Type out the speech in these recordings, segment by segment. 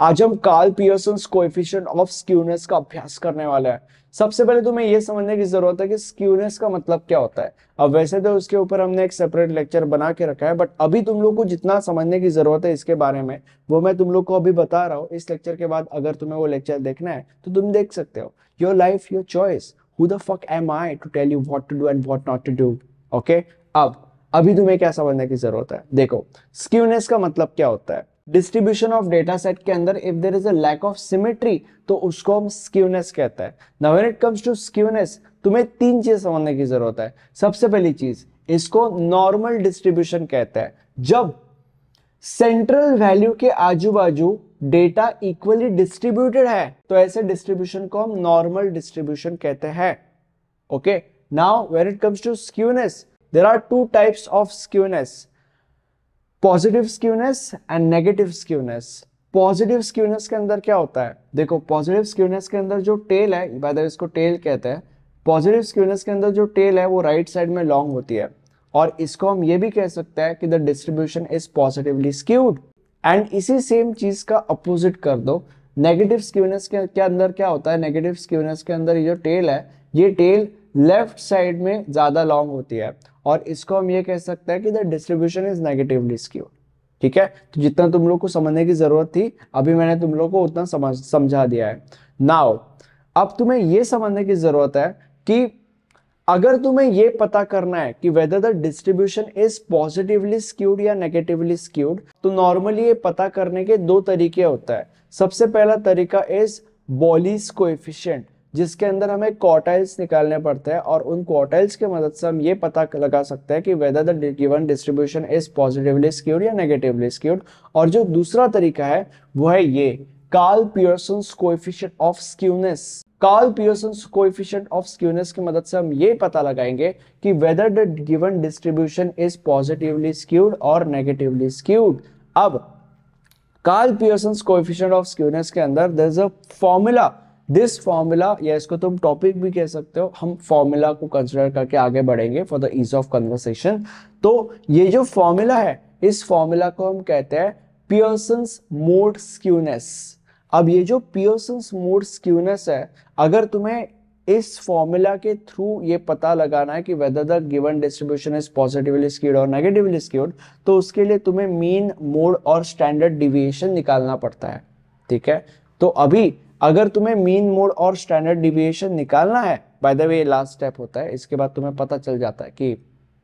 आज हम Karl Pearson coefficient of skewness का अभ्यास करने वाले हैं। सबसे पहले तुम्हें यह समझने की ज़रूरत है कि स्क्यूनेस का मतलब क्या होता है। अब वैसे तो उसके ऊपर हमने एक सेपरेट लेक्चर बना के रखा है बट अभी तुम लोग को जितना समझने की ज़रूरत है इसके बारे में, वो मैं तुम लोग को अभी बता रहा हूँ। इस लेक्चर के बाद अगर तुम्हें वो लेक्चर देखना है तो तुम देख सकते हो। Your life your choice who the fuck am I to tell you what to do and what not to do okay अब, अभी तुम्हें क्या समझने की ज़रूरत है? देखो स्क्यूनेस का मतलब क्या होता है? डिस्ट्रीब्यूशन ऑफ़ डेटा सेट के अंदर if there is a lack of symmetry तो उसको हम स्क्यूनेस कहते हैं। Now when it comes to skewness तुम्हें तीन चीज़ समझने की ज़रूरत है। सबसे पहली चीज़, इसको नॉर्मल डिस्ट्रीब्यूशन कहते हैं। जब सेंट्रल वैल्यू के आजू बाजू डेटा इक्वली डिस्ट्रीब्यूटेड है तो ऐसे डिस्ट्रीब्यूशन को हम नॉर्मल डिस्ट्रीब्यूशन कहते हैं। Okay now when it comes to skewness there are two types of skewness positive skewness and negative skewness. Positive skewness के अंदर क्या होता है? देखो पॉजिटिव स्क्यूनेस के अंदर जो टेल है बाय द इसको टेल कहते हैं पॉजिटिव स्क्यूनेस के अंदर जो टेल है वो राइट right साइड में लॉन्ग होती है। और इसको हम ये भी कह सकते हैं कि the distribution is positively skewed and इसी सेम चीज़ का अपोजिट कर दो। नेगेटिव स्क्यूनेस के, के अंदर क्या होता है? नेगेटिव स्क्यूनेस के अंदर ये जो टेल है ये टेल लेफ़्ट साइड में ज़्यादा लॉन्ग होती है। और इसको हम ये कह सकते हैं कि the distribution is negatively skew ठीक है? तो जितना तुम लोग को समझने की ज़रूरत थी, अभी मैंने तुम लोग को उतना समझ, समझा दिया है। नाउ अब तुम्हें यह समझने की ज़रूरत है कि अगर तुम्हें यह पता करना है कि whether the distribution is positively skewed या नेगेटिवली स्क्यूड तो नॉर्मली ये पता करने के दो तरीके होता है। सबसे पहला तरीका इज़ बॉलीज कोएफिशिएंट जिसके अंदर हमें क्वार्टाइल्स निकालने पड़ते हैं और उन क्वार्टाइल्स के मदद से हम ये पता लगा सकते हैं कि whether the given distribution is positively skewed या नेगेटिवली स्क्यूड और जो दूसरा तरीका है, वो है ये Karl Pearson coefficient of skewness Karl Pearson coefficient of skewness की मदद से हम ये पता लगाएँगे कि whether the given distribution is positively skewed और नेगेटिवली स्क्यूड अब Karl Pearson coefficient of skewness के अंदर there is a formula this formula या इसको तुम टॉपिक भी कह सकते हो, हम फॉर्मूला को कंसिडर करके आगे बढ़ेंगे for the ease of conversation तो ये जो फॉर्मूला है, इस फॉर्मूला को हम कहते हैं पियर्सन्स मोड स्क्यूनेस अब ये जो पियर्सन्स मोड स्क्यूनेस है, अगर तुम्हें इस फॉर्मूला के थ्रू ये पता लगाना है कि whether the given distribution is positively skewed और नेगेटिवली स्क्यूड तो उसके लिए तुम्हें मीन मोड और स्टैंडर्ड डिविएशन निकालना पड़ता है। ठीक है? तो अभी अगर तुम्हें मीन मोड और स्टैंडर्ड डिविएशन निकालना है by the way last step होता है, इसके बाद तुम्हें पता चल जाता है कि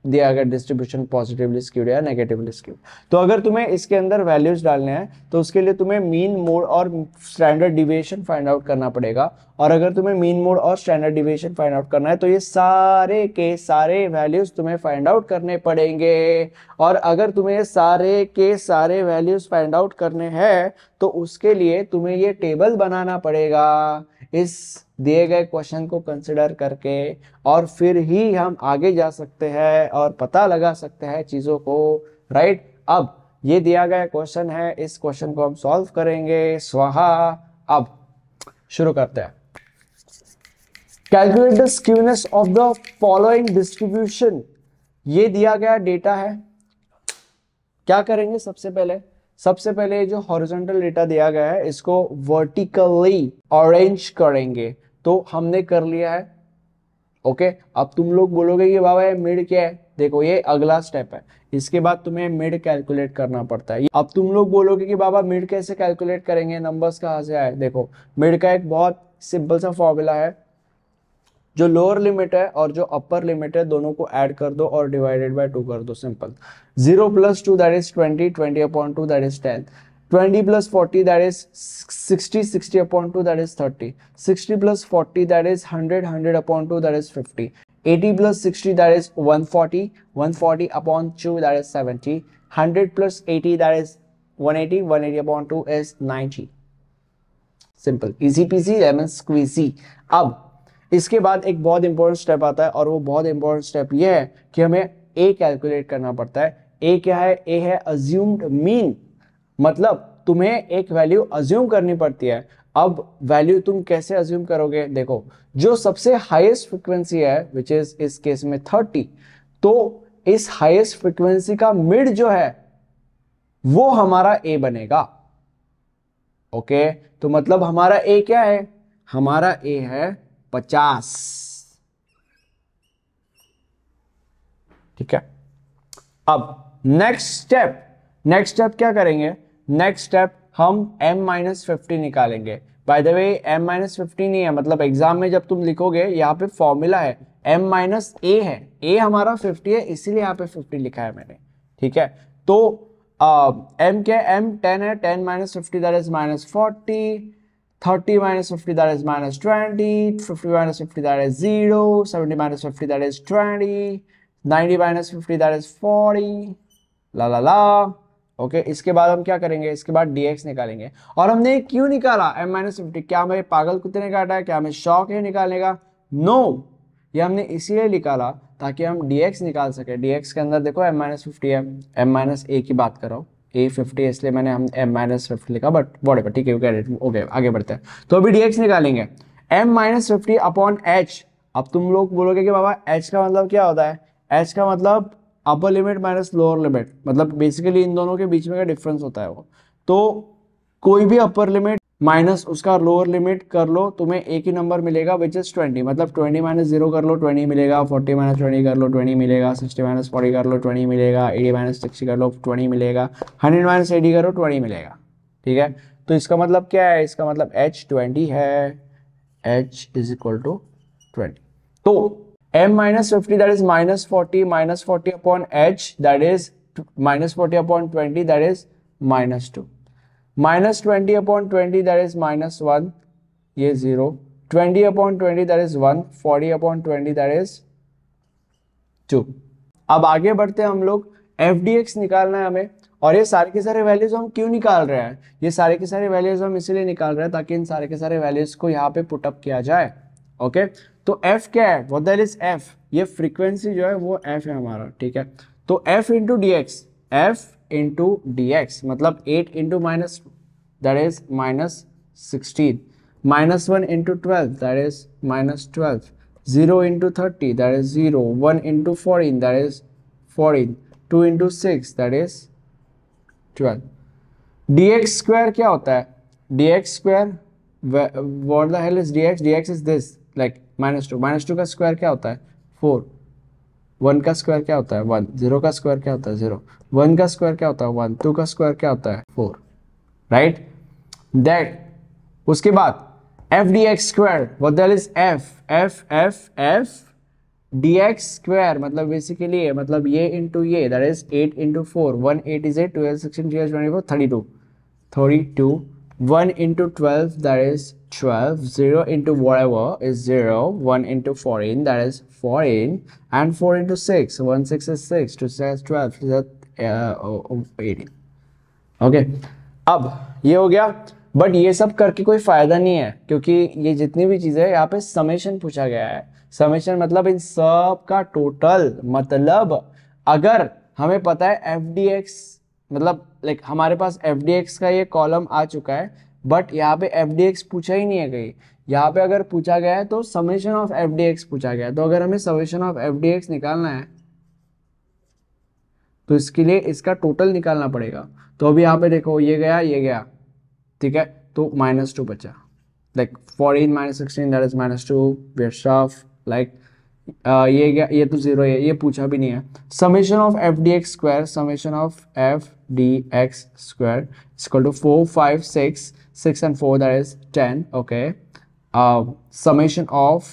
दिया गया डिस्ट्रीब्यूशन पॉजिटिवली स्क्यूड या नेगेटिवली स्क्यूड तो अगर तुम्हें इसके अंदर वैल्यूज़ डालने हैं तो उसके लिए तुम्हें मीन मोड और स्टैंडर्ड डिविएशन फाइंड आउट करना पड़ेगा। और अगर तुम्हें मीन मोड और स्टैंडर्ड डिविएशन फाइंड आउट करना है तो ये सारे के सारे वैल्यूज़ तुम्हें फाइंड आउट करने पड़ेंगे। और अगर तुम्हें सारे के सारे वैल्यूज़ फाइंड आउट करने हैं तो उसके लिए तुम्हें ये टेबल बनाना पड़ेगा। इस दिए गए क्वेश्चन को कंसिडर करके और फिर ही हम आगे जा सकते हैं और पता लगा सकते हैं चीज़ों को राइट अब ये दिया गया क्वेश्चन है, इस क्वेश्चन को हम सॉल्व करेंगे। स्वाहा, अब शुरू करते हैं। Calculate the skewness of the following distribution ये दिया गया डेटा है। क्या करेंगे सबसे पहले? सबसे पहले जो हॉरिजॉन्टल डेटा दिया गया है, इसको वर्टिकली ऑरेंज करेंगे। तो हमने कर लिया है। ओके अब तुम लोग बोलोगे कि बाबा, ये मिड क्या है? देखो, ये अगला स्टेप है। इसके बाद तुम्हें मिड कैलकुलेट करना पड़ता है। अब तुम लोग बोलोगे कि, बाबा मिड कैसे कैलकुलेट करेंगे? नंबर्स कहाँ से आए? देखो मिड का एक बहुत सिंपल सा फॉर्मूला है। जो लोअर लिमिट है और जो अपर लिमिट है, दोनों को ऐड कर दो और डिवाइडेड बाय टू कर दो simple zero plus two that is twenty twenty upon two that is ten 20 plus 40 that is 60 60 upon 2 that is 30 60 plus 40 that is 100 100 upon 2 that is 50 80 plus 60 that is 140 140 upon 2 that is 70 100 plus 80 that is 180 180 upon 2 is 90 simple easy peasy lemon squeezy अब इसके बाद एक बहुत important step आता है और वो बहुत इंपॉर्टेंट स्टेप ये है कि हमें ए कैलकुलेट करना पड़ता है। ए क्या है? ए है अज्यूम्ड मीन मतलब तुम्हें एक वैल्यू अज्यूम करनी पड़ती है। अब वैल्यू तुम कैसे अज्यूम करोगे? देखो, जो सबसे हाईएस्ट फ्रिक्वेंसी है विच इज़ इस केस में थर्टी तो इस हाईएस्ट फ्रीक्वेंसी का मिड जो है, वो हमारा ए बनेगा। ओके तो मतलब हमारा ए क्या है? हमारा ए है पचास। ठीक है? अब नेक्स्ट स्टेप नेक्स्ट स्टेप क्या करेंगे? नेक्स्ट स्टेप हम m माइनस फिफ्टी निकालेंगे। By the way m minus fifty नहीं है मतलब एग्ज़ाम में जब तुम लिखोगे, यहाँ पे फॉर्मूला है। m माइनस ए है। A हमारा 50 है, इसीलिए यहाँ पे 50 लिखा है मैंने। ठीक है? तो m क्या m 10 है 10 minus fifty that is minus forty thirty minus fifty that is minus twenty fifty minus fifty that is zero seventy minus fifty that is twenty ninety minus fifty that is forty ला ला ला okay okay, इसके बाद हम क्या करेंगे? इसके बाद dx निकालेंगे। और हमने क्यों निकाला? M माइनस फिफ्टी क्या हमें पागल कुत्ते ने काटा है? क्या हमें शौक है निकालने का? No no! ये हमने इसीलिए निकाला ताकि हम dx निकाल सके। Dx के अंदर देखो m माइनस फिफ्टी है m माइनस ए की बात कर रहा हूँ। ए फिफ्टी इसलिए मैंने हम एम माइनस फिफ्टी लिखा बट वॉट ठीक है ओके आगे बढ़ते हैं। तो अभी डीएक्स निकालेंगे। M minus fifty upon H अब तुम लोग बोलोगे कि बाबा एच का मतलब क्या होता है? एच का मतलब upper limit minus lower limit मतलब बेसिकली इन दोनों के बीच में का डिफरेंस होता है वो? तो कोई भी अपर लिमिट माइनस उसका लोअर लिमिट कर लो, तुम्हें एक ही नंबर मिलेगा विच इज़ ट्वेंटी मतलब ट्वेंटी माइनस ज़ीरो कर लो ट्वेंटी मिलेगा फोर्टी माइनस ट्वेंटी कर लो ट्वेंटी मिलेगा सिक्सटी माइनस फोर्टी कर लो ट्वेंटी मिलेगा एटी माइनस सिक्सटी कर लो ट्वेंटी मिलेगा हंड्रेड माइनस एटी करो ट्वेंटी मिलेगा. ठीक है? तो इसका मतलब क्या है? इसका मतलब एच ट्वेंटी है. H is equal to twenty तो M minus 50 that is minus 40 minus 40 upon h, that is minus 40 upon 20 that is minus 2 minus 20 upon 20 that is minus 1 ये 0 20 upon 20 that is 1 40 upon 20 that is 2 अब आगे बढ़ते हैं हम लोग. F d x निकालना है हमें. और ये सारे के सारे वैल्यूज़ हम क्यों निकाल रहे हैं? ये सारे के सारे वैल्यूज़ हम इसीलिए निकाल रहे हैं ताकि इन सारे के सारे वैल्यूज़ को यहाँ पे पुटअप किया जाए. ओके तो f क्या है? वो दैट इज़ f? ये फ्रीक्वेंसी जो है वो f है हमारा. ठीक है? तो f into d x f into d x मतलब eight into minus that is minus sixteen minus one into twelve that is minus twelve zero into thirty that is zero one into fourteen that is fourteen two into six that is twelve d x square क्या होता है? D x square what is d is dx? dx is this, like minus two minus two का square क्या होता है? Four one का square क्या होता है? वन। ज़ीरो का स्क्वायर क्या होता है? ज़ीरो। वन का स्क्वायर क्या होता है? वन। टू का स्क्वायर क्या होता है? फोर। राइट दैट उसके बाद f d x square what is f f f f d x square मतलब बेसिकली ये मतलब ये इंटू ये that is eight into four one eight is eight twelve sixteen thirty two thirty two 1 into 12 that is 12 0 into whatever is 0 1 into 14 that is 14 and 4 into 6 1 6 is 6 2 6 is 12 is uh, 18 okay अब ये हो गया। But ये सब करके कोई फ़ायदा नहीं है क्योंकि ये जितनी भी चीज़ें यहाँ पे समेशन पूछा गया है। समेशन मतलब इन सब का टोटल मतलब अगर हमें पता है एफ़ डी एक्स मतलब लाइक हमारे पास FDX का ये कॉलम आ चुका है बट यहाँ पे FDX पूछा ही नहीं है कहीं। यहाँ पे अगर पूछा गया है तो समेशन ऑफ़ FDX पूछा गया है। तो अगर हमें समेशन ऑफ़ FDX निकालना है तो इसके लिए इसका टोटल निकालना पड़ेगा। तो अभी यहाँ पे देखो, ये गया ये गया, ठीक है? तो माइनस टू बचा। Like fourteen minus sixteen that is minus two like ये ये तो ज़ीरो है, ये पूछा भी नहीं है। Summation of f d x square summation of f d x square equal to four five six six and four that is ten okay summation of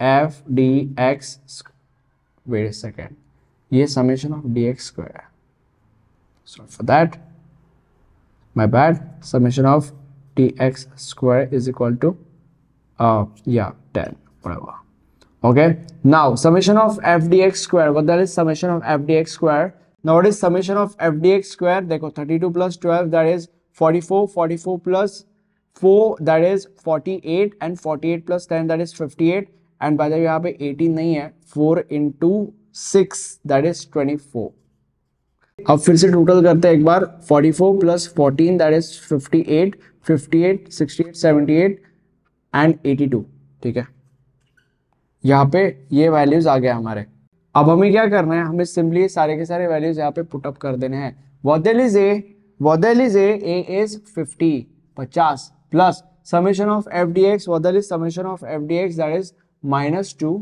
f d x wait second ये summation of d x square sorry for that. My bad. Summation of dx square is equal to uh yeah 10 whatever. Okay now summation of f dx square what that is summation of f dx square now what is summation of f dx square देखो 32 plus 12 that is 44 44 plus 4 that is 48 and 48 plus 10 that is 58 and by the way यहाँ पे 18 नहीं है 4 into 6 that is 24 अब फिर से total करते हैं एक बार 44 plus 14 that is 58 58 68 78 and 82 ठीक है यहाँ पे ये वैल्यूज़ आ गया हमारे। अब हमें क्या करना है? हमें सिंपली सारे के सारे वैल्यूज़ यहाँ पे पुटअप कर देने हैं। What all is a what all is as fifty पचास plus summation of f d x what all is summation of f d x that is minus two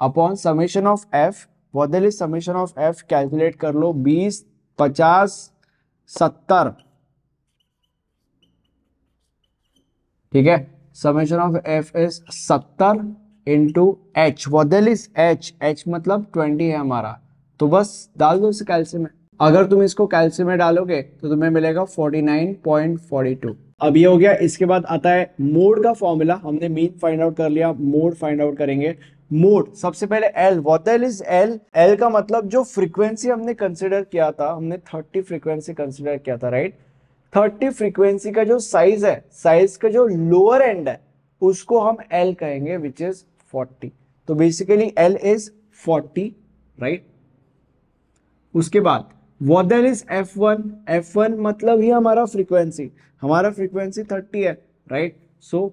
upon summation of f what all is summation of f calculate कर लो, बीस, पचास, सत्तर। ठीक है? Summation of f is सत्तर into h what all is h h मतलब 20 है हमारा। तो बस डाल दो इसे कैल्शियम में। अगर तुम इसको कैल्शियम में डालोगे तो तुम्हें मिलेगा 49.42 अब ये हो गया, इसके बाद आता है मोड का फॉर्मूला हमने मीन फाइंड आउट कर लिया, मोड फाइंड आउट करेंगे। मोड, सबसे पहले L what is L L का मतलब जो फ्रीक्वेंसी हमने कंसिडर किया था, हमने थर्टी फ्रीक्वेंसी कंसिडर किया था राइट थर्टी फ्रीक्वेंसी का जो साइज़ है साइज़ का जो लोअर एंड है, उसको हम एल कहेंगे विच इज़ फोर्टी तो basically L is forty right उसके बाद what are is f one f one मतलब ही हमारा फ्रीक्वेंसी हमारा फ्रीक्वेंसी थर्टी है right so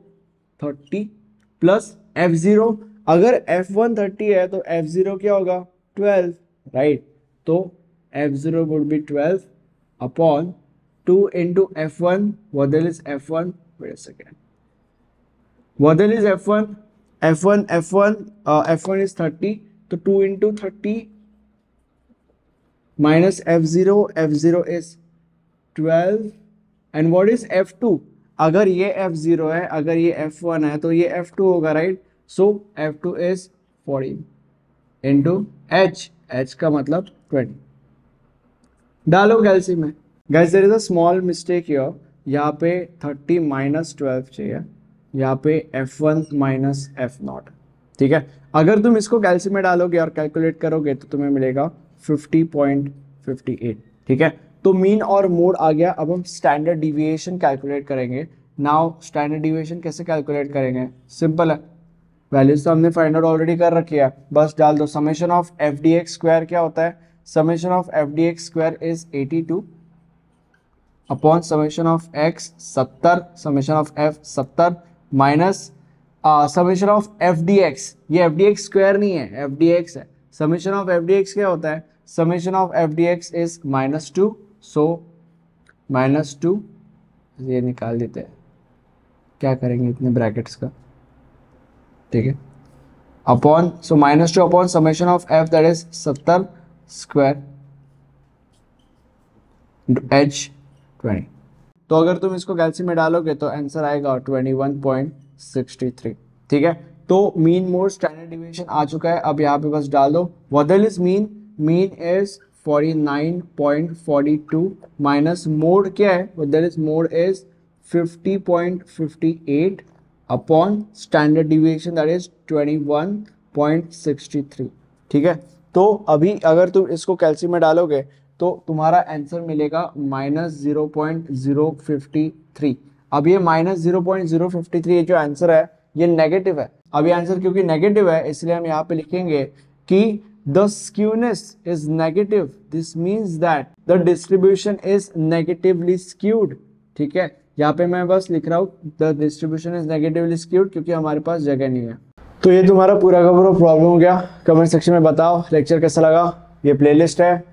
thirty plus f zero अगर एफ़ वन थर्टी है तो एफ़ ज़ीरो क्या होगा? ट्वेल्व राइट तो f zero would be twelve upon two into f one what are is f one wait second what are is f one f one f one f one is thirty तो two into thirty minus f0 f0 is 12 and what is f2 अगर ये f0 है, अगर ये f1 है तो ये f two होगा right so f two is 40 into h h का मतलब 20 डालो कैल्सियम में। Guess there is a small mistake here यहाँ पे 30 माइनस ट्वेल्व चाहिए। यहाँ पे f1 माइनस एफ़ नॉट ठीक है? अगर तुम इसको कैल्सियम में डालोगे और कैलकुलेट करोगे तो तुम्हें मिलेगा 50.58 ठीक है? तो मीन और मोड आ गया। अब हम स्टैंडर्ड डिविएशन कैलकुलेट करेंगे। नाउ स्टैंडर्ड डिविएशन कैसे कैलकुलेट करेंगे? सिंपल है। वैल्यूज़ तो हमने फाइंड आउट ऑलरेडी कर रखी है। बस डाल दो। Summation of f d x square क्या होता है? Summation of f d x square is 82 upon summation of x 70 summation of f 70 minus summation of f d x ये एफ़ डी एक्स स्क्वायर नहीं है एफ़ डी एक्स है। Summation of f d x क्या होता है? Summation of f d x is minus two so minus two ये निकाल देते हैं। क्या करेंगे इतने ब्रैकेट्स का? ठीक है upon so minus two upon summation of f that is सत्तर स्क्वायर एच ट्वेंटी तो अगर तुम इसको कैल्सियम में डालोगे तो आंसर आएगा twenty one point sixty three ठीक है? तो मीन मोड स्टैंडर्ड डिविएशन आ चुका है, अब यहाँ पे बस डाल दो। What all is mean mean is 49.42 minus mode क्या है? What all is mode is 50.58 upon standard deviation that is 21.63 ठीक है? तो अभी अगर तुम इसको कैल्सियम में डालोगे तो तुम्हारा आंसर मिलेगा minus zero point zero fifty three अब ये minus zero point zero fifty three जो आंसर है, ये नेगेटिव है. अभी आंसर क्योंकि नेगेटिव है, इसलिए हम यहाँ पे लिखेंगे कि the skewness is negative this means that the distribution is negatively skewed ठीक है? यहाँ पे मैं बस लिख रहा हूँ the distribution is negatively skewed क्योंकि हमारे पास जगह नहीं है. तो ये तुम्हारा पूरा का पूरा प्रॉब्लम हो गया. कमेंट सेक्शन में बताओ लेक्चर कैसा लगा? ये प्लेलिस्ट है.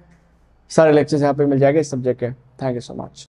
सारे लेक्चर्स यहाँ पे मिल जाएँगे इस सब्जेक्ट के। Thank you so much